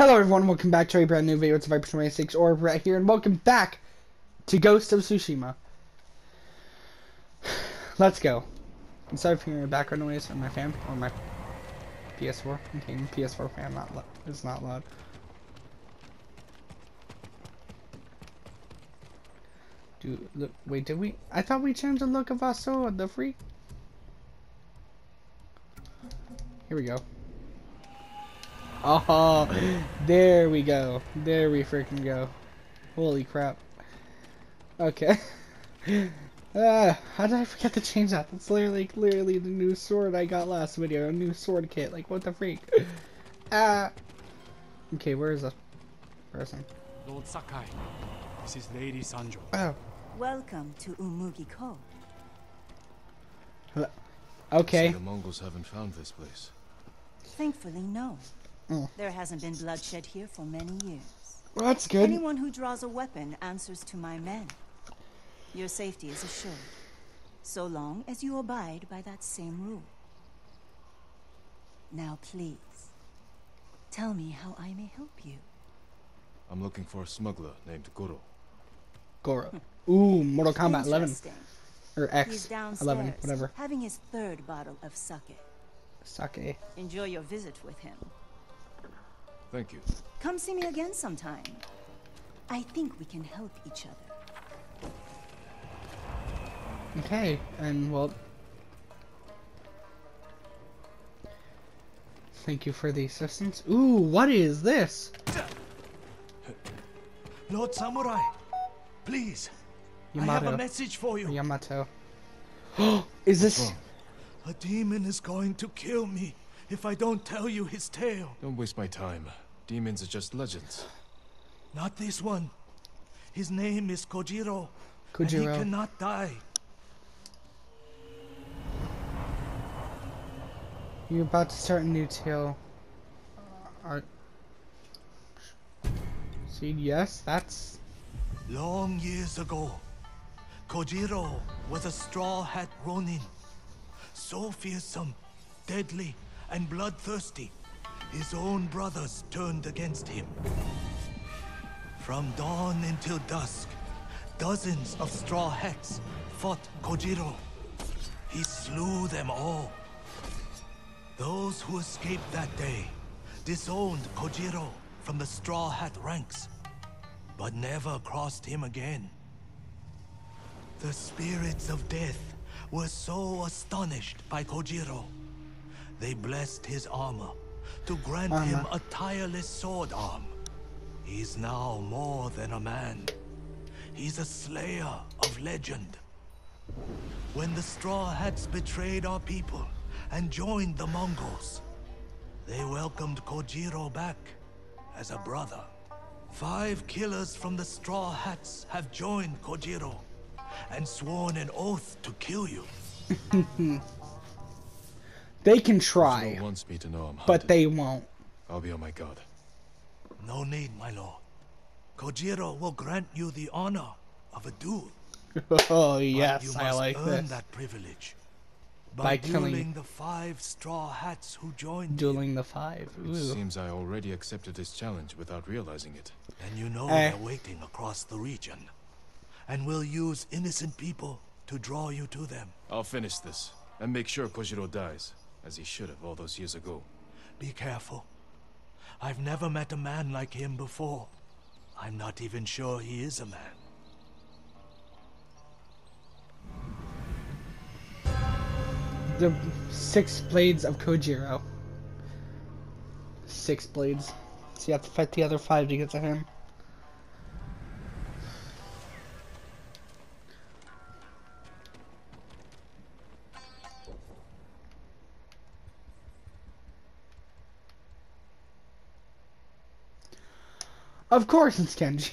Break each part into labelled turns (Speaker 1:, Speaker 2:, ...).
Speaker 1: Hello everyone, welcome back to a brand new video. It's Viper 26 or Brett here, and welcome back to Ghost of Tsushima. Let's go. Instead of hearing background noise on my fan or my PS4, okay, PS4 fan not is not loud. Dude, look, wait, did we? I thought we changed the look of our sword, the freak. Here we go. Oh, there we go. There we freaking go. Holy crap. Okay. Uh, how did I forget to change that? That's literally, literally the new sword I got last video. A new sword kit. Like, what the freak? Ah. okay, where is the person?
Speaker 2: Lord Sakai, this is Lady Sanjo.
Speaker 1: Oh.
Speaker 3: Welcome to Umugi Cove.
Speaker 1: Okay.
Speaker 4: So the Mongols haven't found this place.
Speaker 3: Thankfully, no.
Speaker 1: Mm.
Speaker 3: There hasn't been bloodshed here for many years.
Speaker 1: Well, that's good.
Speaker 3: Anyone who draws a weapon answers to my men. Your safety is assured, so long as you abide by that same rule. Now, please, tell me how I may help you.
Speaker 4: I'm looking for a smuggler named Goro.
Speaker 1: Goro. Ooh, Mortal Kombat 11.
Speaker 3: Interesting.
Speaker 1: Or
Speaker 3: He's
Speaker 1: X
Speaker 3: downstairs,
Speaker 1: 11, whatever.
Speaker 3: having his third bottle of sake.
Speaker 1: Sake.
Speaker 3: Enjoy your visit with him.
Speaker 4: Thank you.
Speaker 3: Come see me again sometime. I think we can help each other.
Speaker 1: Okay, and well. Thank you for the assistance. Ooh, what is this?
Speaker 5: Lord Samurai, please, I have a
Speaker 1: Yamato.
Speaker 5: message for you.
Speaker 1: Yamato. is this?
Speaker 5: A demon is going to kill me if I don't tell you his tale.
Speaker 4: Don't waste my time. Demons are just legends.
Speaker 5: Not this one. His name is Kojiro. Kojiro. And he cannot die.
Speaker 1: You're about to start a new tale. Are. See, yes, that's.
Speaker 5: Long years ago, Kojiro was a straw hat ronin. So fearsome, deadly, and bloodthirsty, his own brothers turned against him. From dawn until dusk, dozens of straw hats fought Kojiro. He slew them all. Those who escaped that day disowned Kojiro from the straw hat ranks but never crossed him again. The spirits of death were so astonished by Kojiro. They blessed his armor to grant him a tireless sword arm. He's now more than a man. He's a slayer of legend. When the Straw Hats betrayed our people and joined the Mongols, they welcomed Kojiro back as a brother. Five killers from the Straw Hats have joined Kojiro and sworn an oath to kill you.
Speaker 1: They can try,
Speaker 4: wants me to know I'm
Speaker 1: but they won't.
Speaker 4: I'll be on my guard.
Speaker 5: No need, my lord. Kojiro will grant you the honor of a duel.
Speaker 1: oh,
Speaker 5: but
Speaker 1: yes,
Speaker 5: you
Speaker 1: I
Speaker 5: must
Speaker 1: like
Speaker 5: earn
Speaker 1: this.
Speaker 5: that privilege
Speaker 1: By
Speaker 5: by,
Speaker 1: killing-
Speaker 5: dueling the five Straw Hats who joined you.
Speaker 1: Dueling the five.
Speaker 4: It seems I already accepted his challenge without realizing it.
Speaker 5: And you know
Speaker 1: Eh.
Speaker 5: they're waiting across the region. And will use innocent people to draw you to them.
Speaker 4: I'll finish this and make sure Kojiro dies, as he should have all those years ago.
Speaker 5: Be careful. I've never met a man like him before. I'm not even sure he is a man.
Speaker 1: The six blades of Kojiro. Six blades. So you have to fight the other five to get to him. Of course it's Kenji.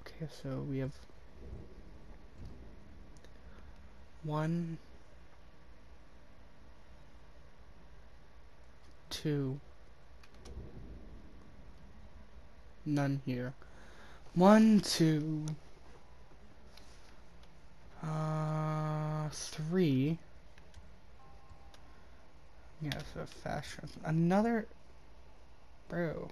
Speaker 1: Okay, so we have one, two, none here. One, two, uh, three, Yeah, so fashion. Another. Bro.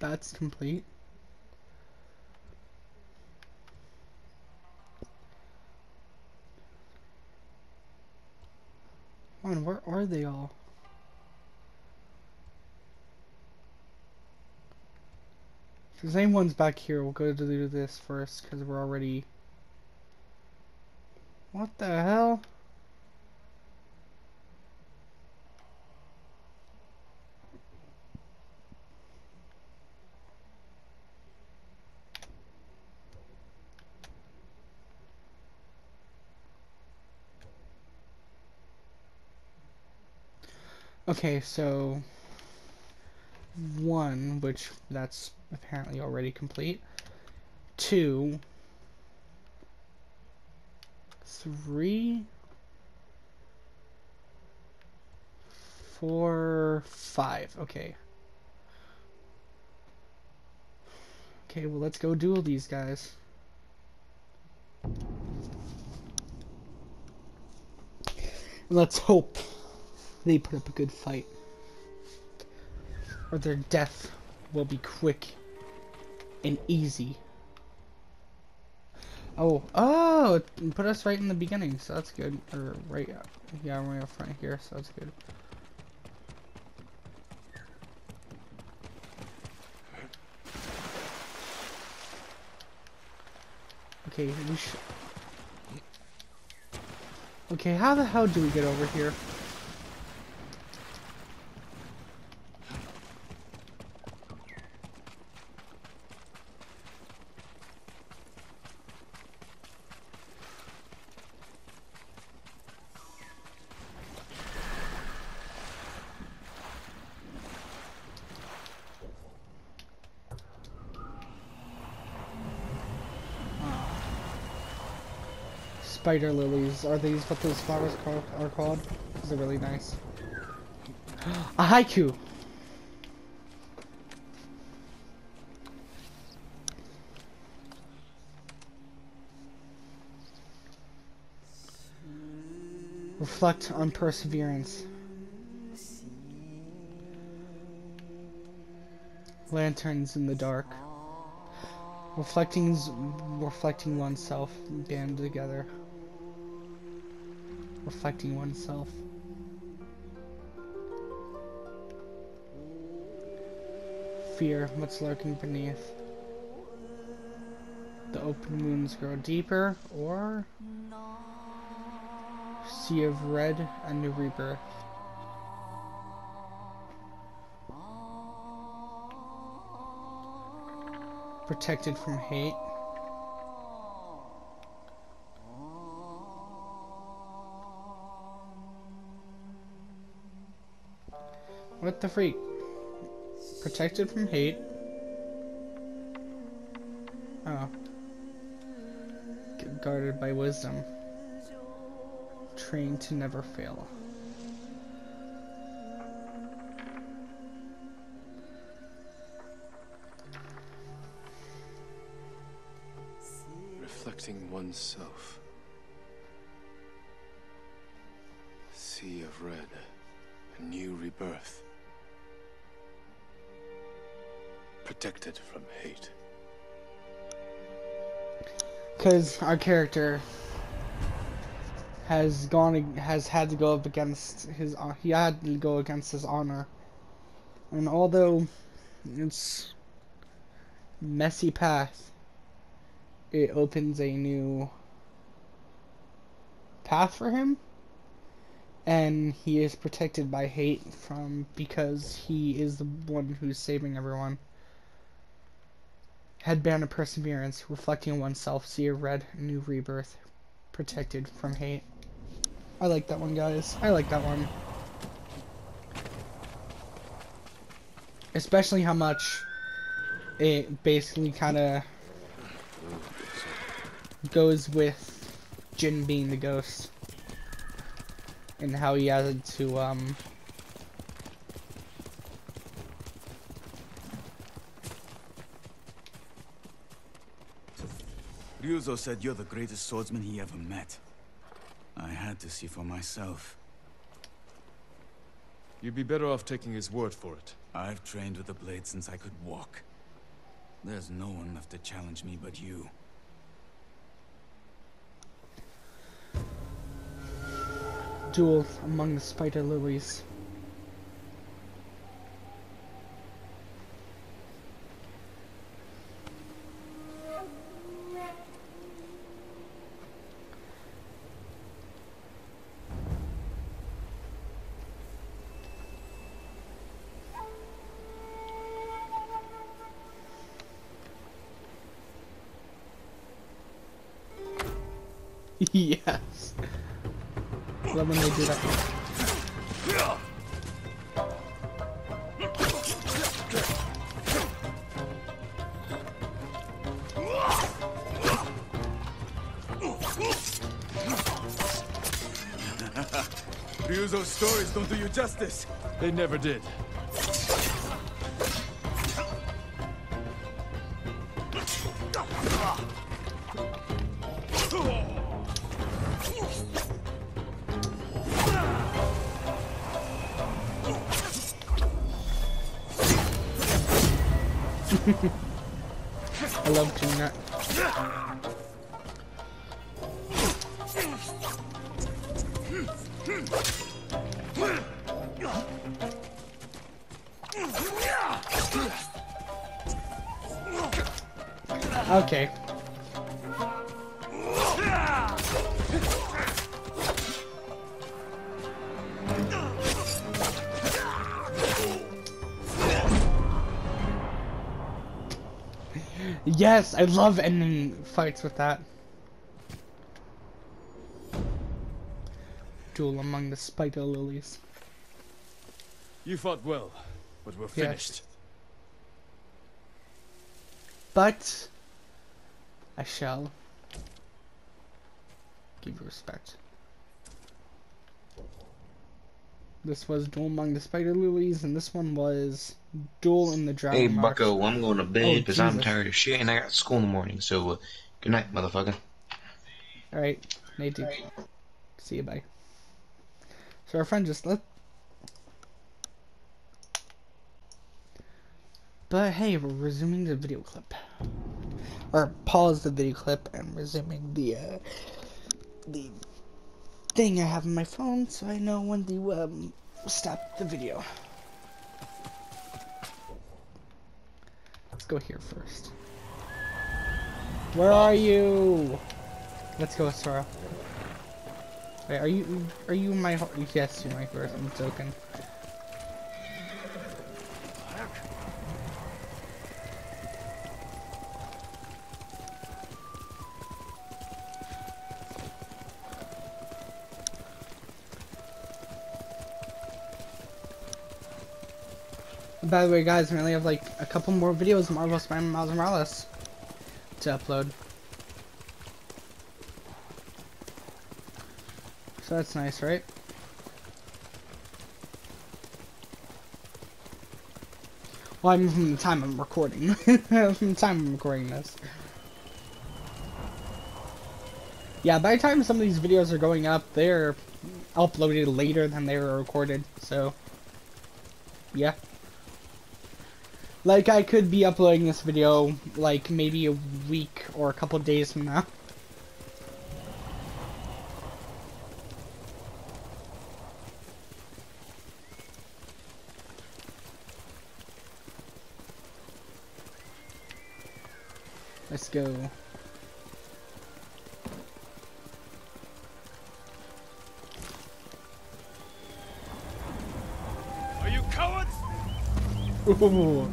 Speaker 1: That's complete. Where are they all? There's anyone's back here, we'll go to do this first, because we're already... What the hell? Okay, so one, which that's apparently already complete. Two, three, four, five. Okay. Okay, well, let's go duel these guys. Let's hope they put up a good fight. Or their death will be quick and easy. Oh, oh, put us right in the beginning, so that's good. Or right, yeah, right up front here, so that's good. Okay, we should. Okay, how the hell do we get over here? Spider lilies. Are these what those flowers are called? These are really nice. A haiku! Reflect on perseverance. Lanterns in the dark. Reflecting, reflecting oneself, band together. Reflecting oneself. Fear, what's lurking beneath. The open wounds grow deeper, or sea of red, a new rebirth. Protected from hate. The freak? Protected from hate. Oh. Guarded by wisdom. Trained to never fail.
Speaker 4: Reflecting oneself. Sea of red. A new rebirth. Protected from hate.
Speaker 1: Because our character has gone has had to go up against his uh, he had to go against his honor. And although it's messy path it opens a new path for him. And he is protected by hate from because he is the one who's saving everyone headband of perseverance reflecting oneself see a red new rebirth protected from hate I like that one, guys. I like that one. Especially how much it basically kind of goes with Jin being the ghost and how he had to um
Speaker 6: Ryuzo said you're the greatest swordsman he ever met. I had to see for myself.
Speaker 4: You'd be better off taking his word for it.
Speaker 6: I've trained with the blade since I could walk. There's no one left to challenge me but you.
Speaker 1: duel among the spider lilies. Yes. Love when they do that.
Speaker 6: Ryuzo's stories don't do you justice.
Speaker 4: They never did.
Speaker 1: I love doing that. Okay. Yes, I love ending fights with that. Duel among the spider lilies.
Speaker 4: You fought well, but we're
Speaker 1: Yes.
Speaker 4: finished.
Speaker 1: But I shall give you respect. This was Duel Among the Spider Lilies, and this one was Duel in the Dragon
Speaker 7: Hey,
Speaker 1: March.
Speaker 7: Bucko, I'm going to
Speaker 1: Oh,
Speaker 7: bed because I'm tired of shit and I got school in the morning. So, uh, good night, motherfucker.
Speaker 1: Alright, Nate, dude. See you, bye. So our friend just left. But hey, we're resuming the video clip. Or pause the video clip and resuming the uh, the thing I have on my phone so I know when to um stop the video. Let's go here first. Where are you? Let's go, Sora. Wait, are you are you my yes, you're my first. I'm joking. By the way, guys, we only have like a couple more videos of Marvel Spider-Man Miles Morales to upload. So that's nice, right? Well, I mean from the time I'm recording. from the time I'm recording this. Yeah, by the time some of these videos are going up, they're uploaded later than they were recorded, so... Yeah. Like, I could be uploading this video, like, maybe a week or a couple days from now. Let's go. Ooh.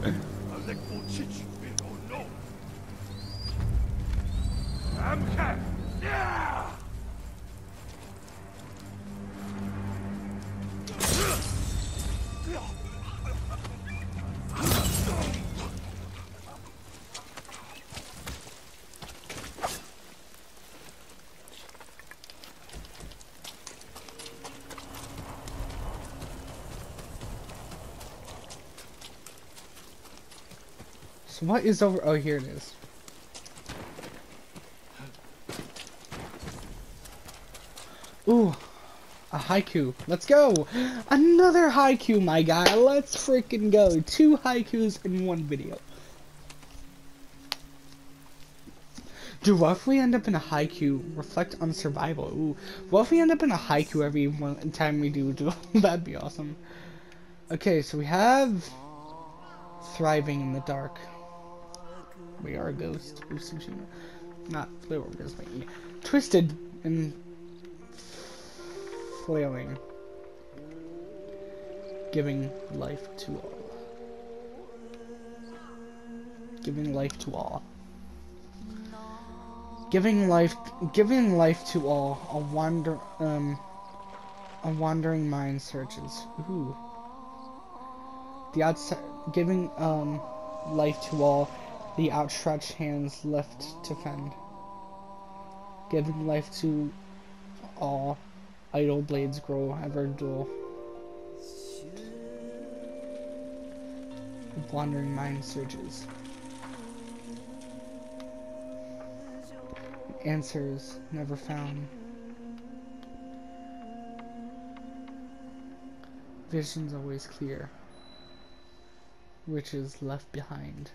Speaker 2: Amka! Yeah!
Speaker 1: What is over? Oh, here it is. Ooh, a haiku. Let's go. Another haiku, my guy. Let's freaking go. Two haikus in one video. Do what if we end up in a haiku? Reflect on survival. Ooh, what if we end up in a haiku every time we do? That'd be awesome. Okay, so we have thriving in the dark. We are a ghost. of Tsushima. Not literal ghost, but twisted and flailing, giving life to all. Giving life to all. Giving life, giving life to all. A wander, um, a wandering mind searches. Ooh. The outside, giving um, life to all. The outstretched hands left to fend. Giving life to all. Idle blades grow ever dull. The Wandering mind searches. Answers never found. Vision's always clear. Which is left behind.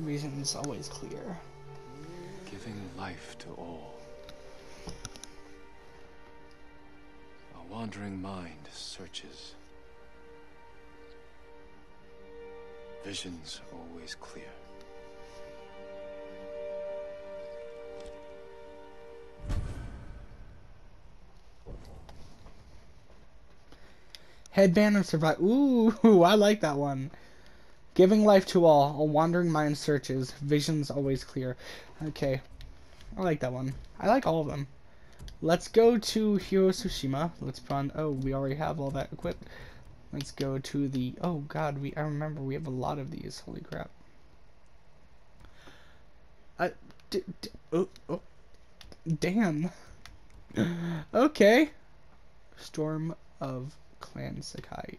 Speaker 1: Vision's always clear.
Speaker 4: Giving life to all. A wandering mind searches. Visions always clear.
Speaker 1: Headband of survive. Ooh, I like that one. Giving life to all, a wandering mind searches, visions always clear. Okay, I like that one. I like all of them. Let's go to Hero Tsushima. Let's put on. Oh, we already have all that equipped. Let's go to the. Oh God, we. I remember we have a lot of these. Holy crap. I. D, d, oh, oh, damn. okay. Storm of Clan Sakai.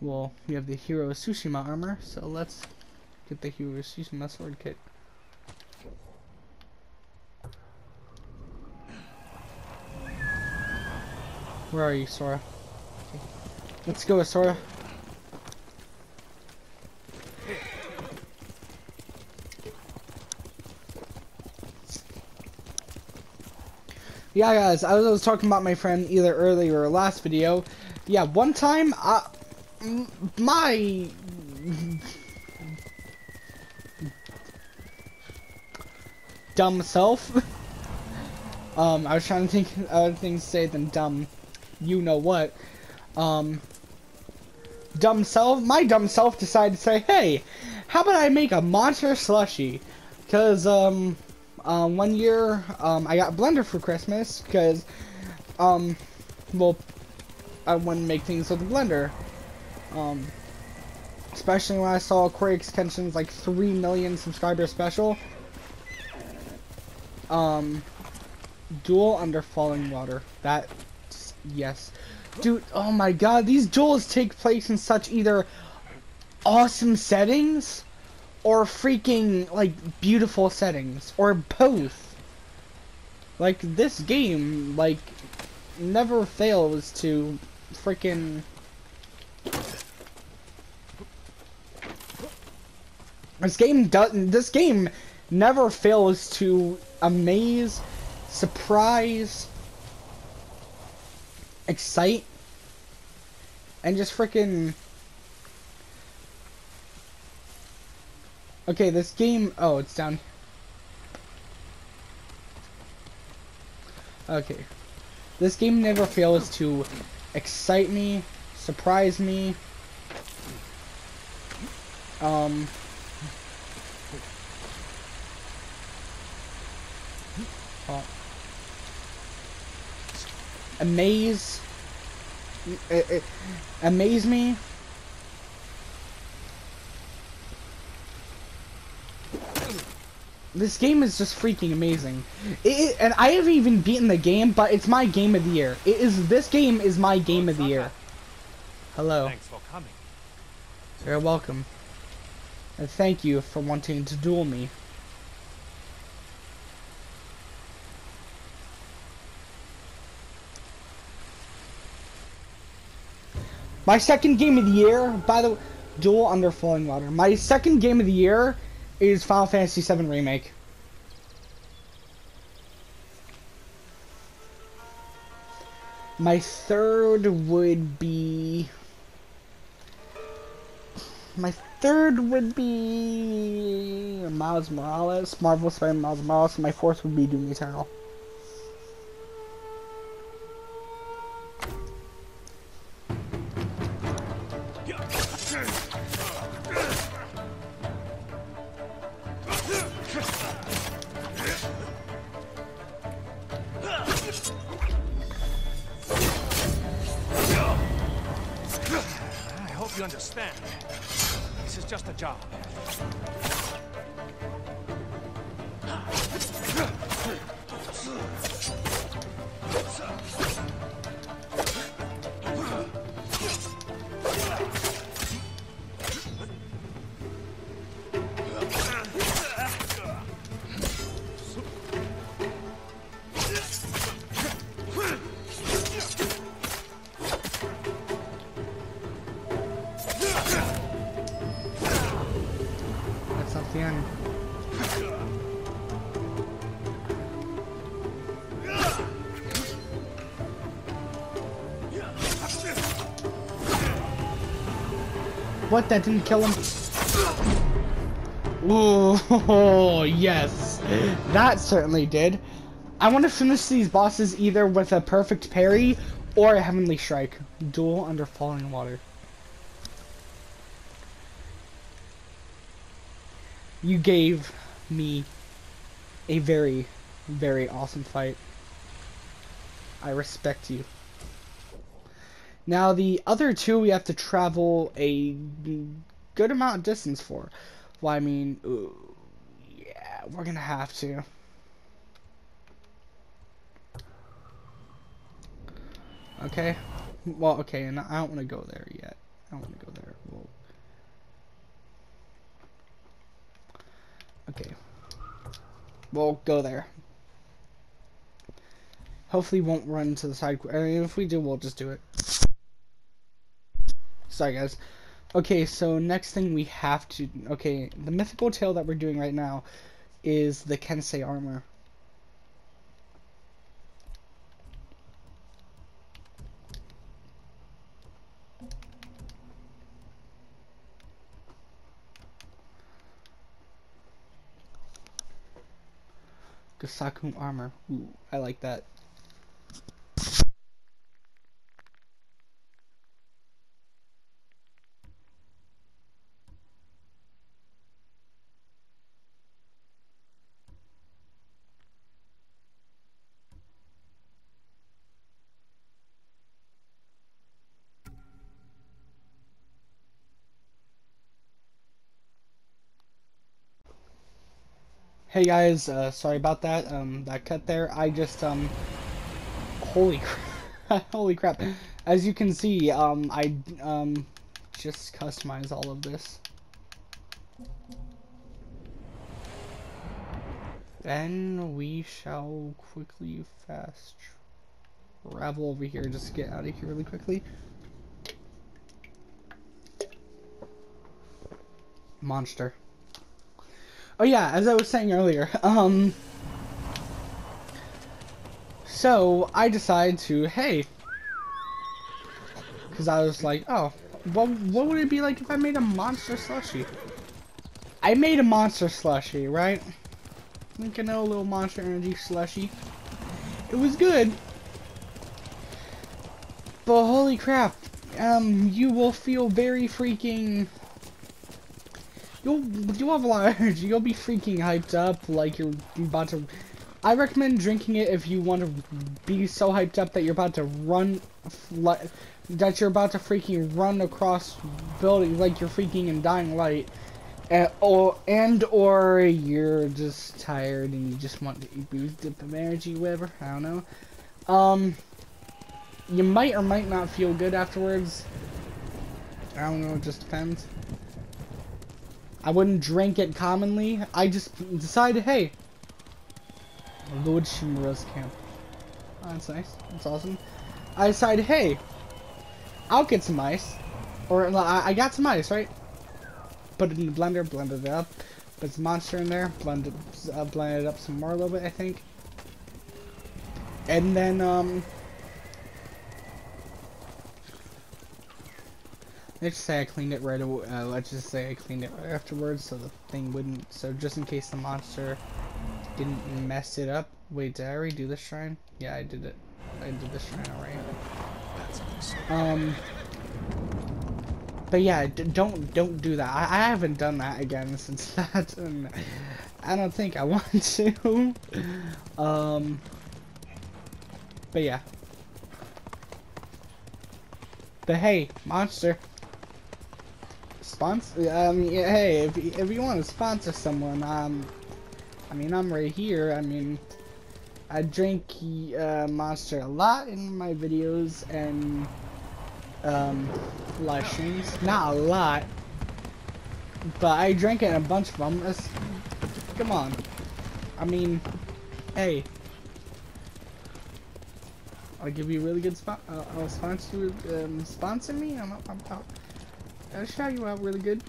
Speaker 1: Well, we have the Hero Tsushima armor, so let's get the Hero Tsushima sword kit. Where are you, Sora? Okay. Let's go, Sora. Yeah, guys, I was, I was talking about my friend either earlier or last video. Yeah, one time, I, my dumb self. um, I was trying to think other things to say than dumb. You know what? Um, dumb self. My dumb self decided to say, "Hey, how about I make a monster slushy?" Cause um, um, one year um, I got Blender for Christmas. Cause um, well, I want to make things with Blender. Um, especially when I saw Query Extension's like 3 million subscriber special. Um, Duel Under Falling Water. That, yes. Dude, oh my god, these duels take place in such either awesome settings or freaking, like, beautiful settings. Or both. Like, this game, like, never fails to freaking This game doesn't this game never fails to amaze, surprise, excite, and just freaking Okay, this game oh it's down Okay. This game never fails to excite me, surprise me, um Oh. Amaze. Amaze me. This game is just freaking amazing. It, and I haven't even beaten the game, but it's my game of the year. It is this game is my game of the year. Hello.
Speaker 2: Thanks for coming.
Speaker 1: You're welcome. And thank you for wanting to duel me. My second game of the year, by the way, Duel Under Falling Water. My second game of the year is Final Fantasy VII Remake. My third would be my third would be Miles Morales, Marvel Spider-Man Miles Morales, and my fourth would be Doom Eternal.
Speaker 2: Job.
Speaker 1: What? That didn't kill him? Ooh, yes. That certainly did. I want to finish these bosses either with a perfect parry or a heavenly strike. Duel under falling water. You gave me a very, very awesome fight. I respect you. Now the other two we have to travel a good amount of distance for. Well, I mean, ooh, yeah, we're gonna have to. Okay. Well, okay, and I don't want to go there yet. I don't want to go there. Well, okay. We'll go there. Hopefully, won't run into the side. I mean, if we do, we'll just do it. Sorry, guys. Okay, so next thing we have to. Okay, the mythical tale that we're doing right now is the Kensei armor. Gosaku armor. Ooh, I like that. Hey guys, uh, sorry about that, um, that cut there. I just, um, holy crap, holy crap. As you can see, um, I, um, just customize all of this. Then we shall quickly fast travel over here, just get out of here really quickly. Monster. Oh yeah, as I was saying earlier, um, so I decided to, hey, because I was like, oh, what, what would it be like if I made a monster slushy? I made a monster slushy, right? Like, you know, a little monster energy slushy. It was good. But holy crap, um, you will feel very freaking you'll you'll have a lot of energy. You'll be freaking hyped up, like you're about to. I recommend drinking it if you want to be so hyped up that you're about to run, that you're about to freaking run across buildings like you're freaking in Dying Light. And, or and or you're just tired and you just want to boost up energy, whatever. I don't know. Um, you might or might not feel good afterwards. I don't know. It just depends. I wouldn't drink it commonly. I just decided, hey, Lord Shimura's camp. Oh, that's nice. That's awesome. I decided, hey, I'll get some ice. Or I I got some ice, right? Put it in the blender, blended it up. Put some monster in there, blended, uh, blended up some more a little bit, I think. And then, um... Let's just say I cleaned it right away. Uh, let's just say I cleaned it right afterwards so the thing wouldn't... So just in case the monster didn't mess it up. Wait, did I already do this shrine? Yeah, I did it. I did this shrine already. Um... But yeah, don't don't do that. I, I haven't done that again since that, and I don't think I want to. um, but yeah. But hey, monster. Sponsor. Hey, if if you want to sponsor someone, um, I mean, I'm right here. I mean, I drink uh, Monster a lot in my videos and um, live streams. Not a lot, but I drink it in a bunch of them. It's, come on. I mean, hey. I'll give you a really good spot. I'll sponsor you. Um, sponsor me. I'm, I'm, I'll, I'll shout you out really good.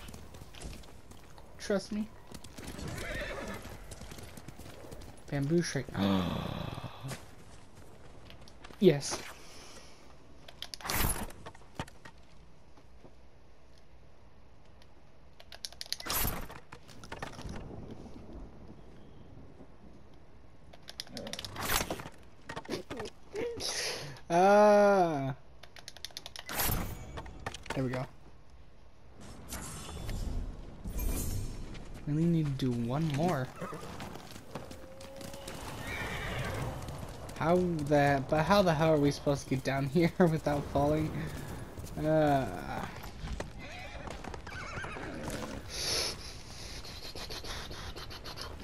Speaker 1: Trust me. Bamboo strike. yes. Ah. There we go. We only need to do one more. How the but how the hell are we supposed to get down here without falling? Uh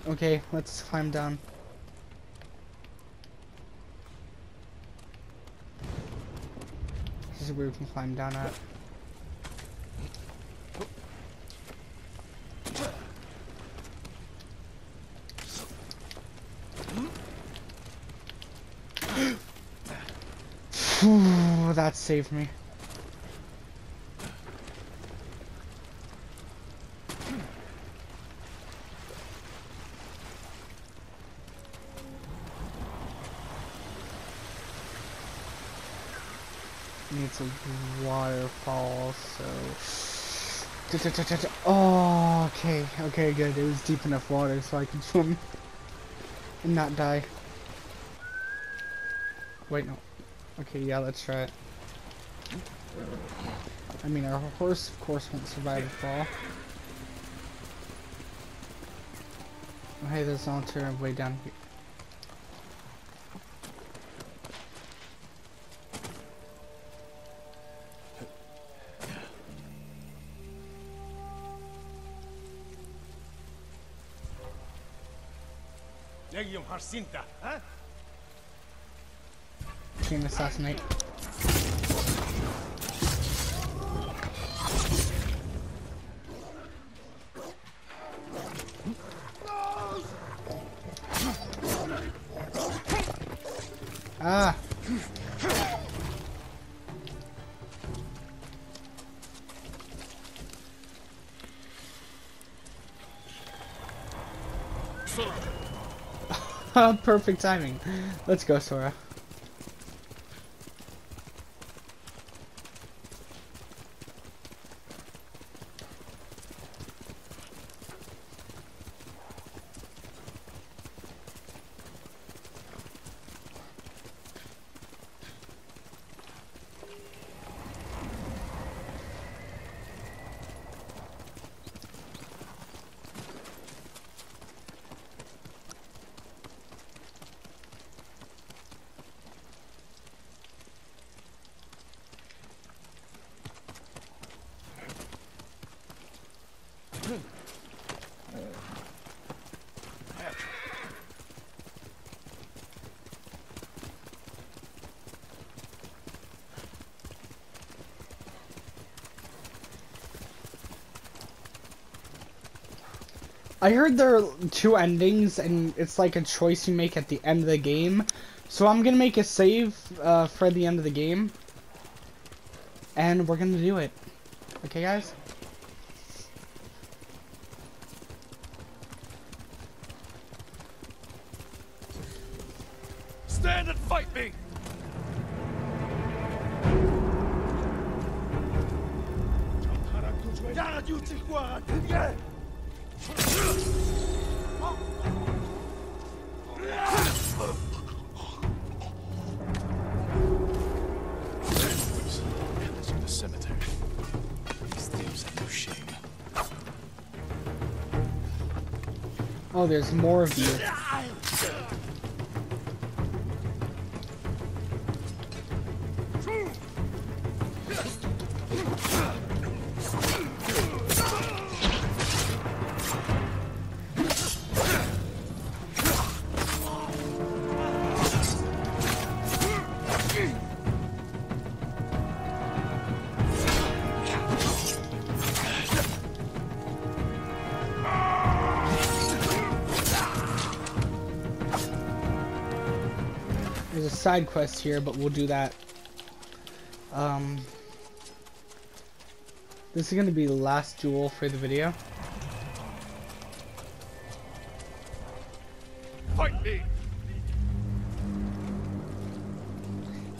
Speaker 1: Okay, let's climb down. This is where we can climb down at. Ooh, that saved me. Needs a waterfall, so... Oh, okay, okay, good. It was deep enough water so I could swim and not die. Wait, no. Okay, yeah, let's try it. I mean, our horse, of course, won't survive the fall. Oh, hey, there's an alternative way down here.
Speaker 2: Legium Harsinta, huh?
Speaker 1: Assassinate. Ah. Perfect timing. Let's go, Sora. I heard there are two endings, and it's like a choice you make at the end of the game. So I'm gonna make a save uh, for the end of the game, and we're gonna do it. Okay, guys? There's more of you. Side quest here, but we'll do that. Um, this is gonna be the last duel for the video.
Speaker 2: Fight me!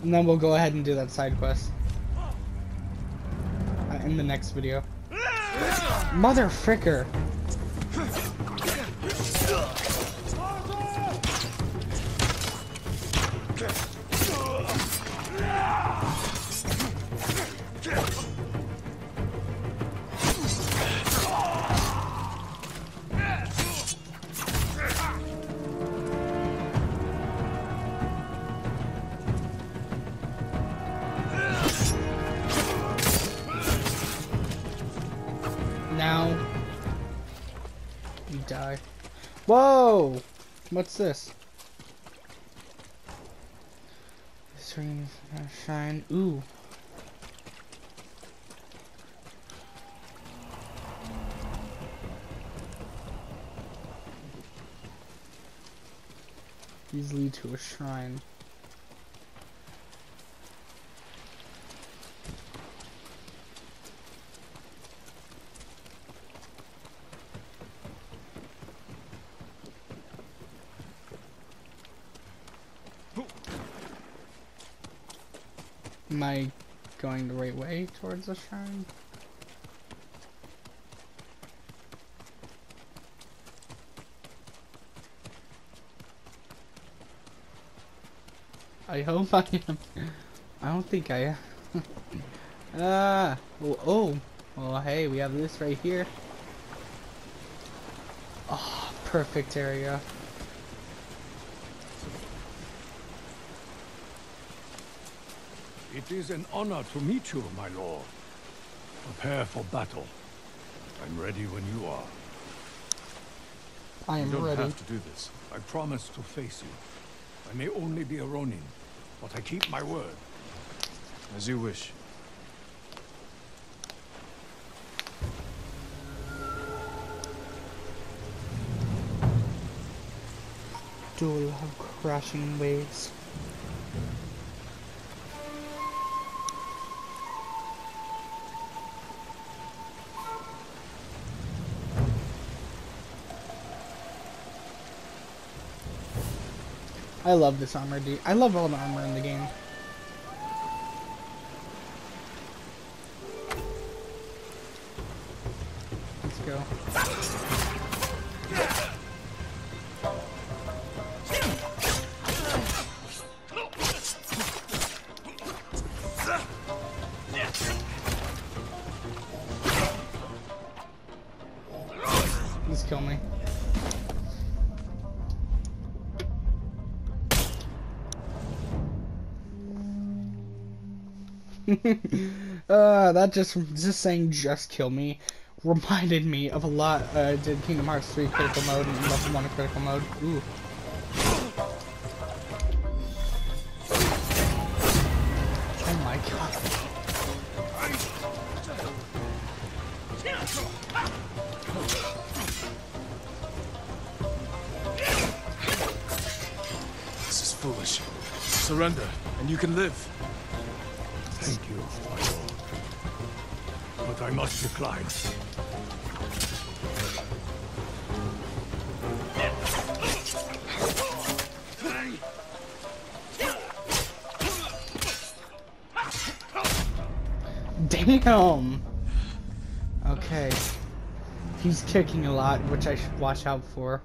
Speaker 1: And then we'll go ahead and do that side quest. Uh, in the next video. Mother fricker! What's this? This ring is gonna shine. Ooh. These lead to a shrine. Am I going the right way towards the shrine? I hope I am. I don't think I am. ah, oh, oh, well, hey, we have this right here. Oh, perfect area.
Speaker 2: It is an honor to meet you, my lord. Prepare for battle. I'm ready when you are.
Speaker 1: I am You
Speaker 4: don't
Speaker 1: ready.
Speaker 4: have to do this.
Speaker 2: I promise to face you. I may only be a Ronin, but I keep my word.
Speaker 4: As you wish.
Speaker 1: Duel of crashing waves. I love this armor, dude. I love all the armor in the game. uh, that just just saying just kill me reminded me of a lot. Uh, did Kingdom Hearts 3 critical mode and level 1 critical mode. Ooh. Oh my god.
Speaker 4: This is foolish. Surrender, and you can live.
Speaker 2: Thank you, my lord. But I must decline.
Speaker 1: Damn! Okay. He's kicking a lot, which I should watch out for.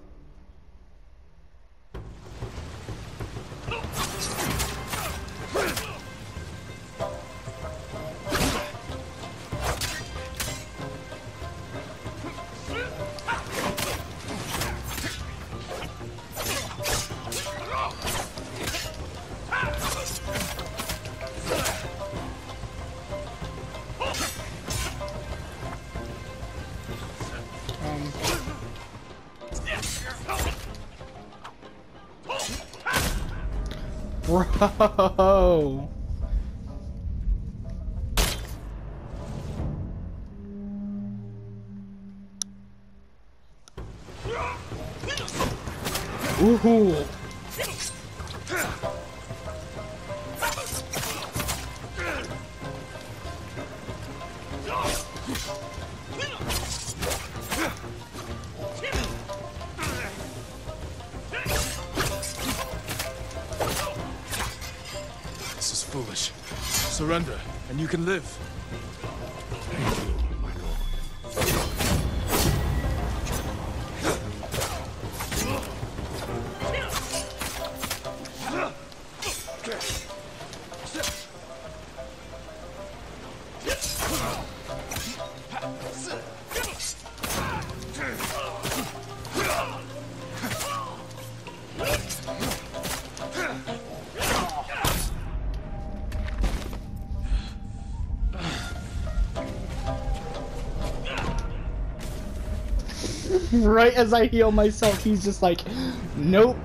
Speaker 4: Surrender, and you can live.
Speaker 1: Right as I heal myself, he's just like, nope.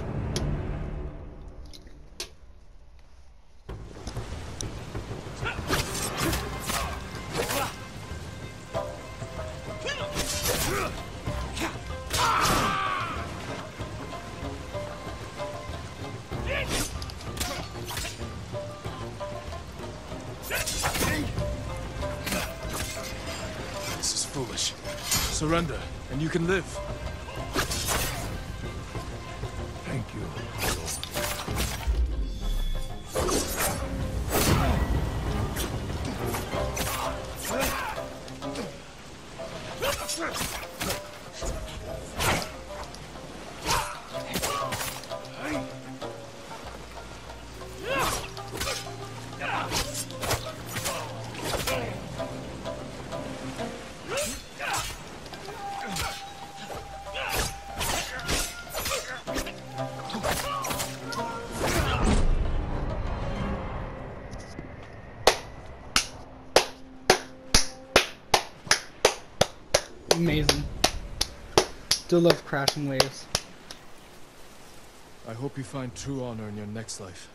Speaker 4: This is foolish. Surrender, and you can live. You, find true honor in your next life.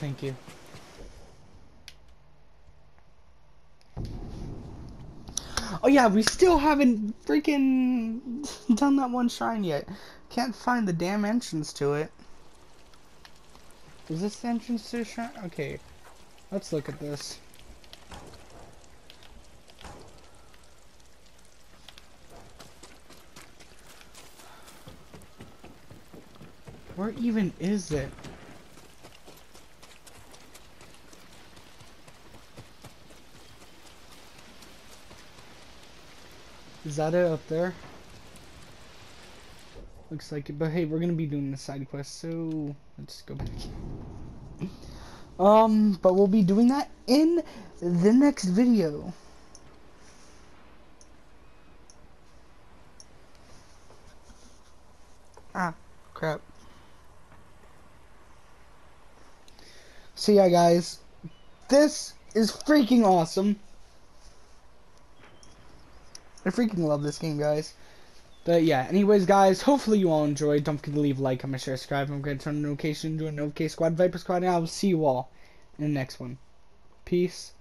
Speaker 1: Thank you. Oh yeah, we still haven't freaking done that one shrine yet. Can't find the damn entrance to it. Is this the entrance to the shrine? Okay, let's look at this. Where even is it? Is that it up there? Looks like it, but hey, we're gonna be doing the side quest, so let's go back. Um, but we'll be doing that in the next video. Ah, crap. So yeah, guys, this is freaking awesome. I freaking love this game, guys. But yeah, anyways, guys, hopefully you all enjoyed. Don't forget to leave a like, comment, share, subscribe. I'm going to turn on notification, join Notification Squad, Viper Squad, and I will see you all in the next one. Peace.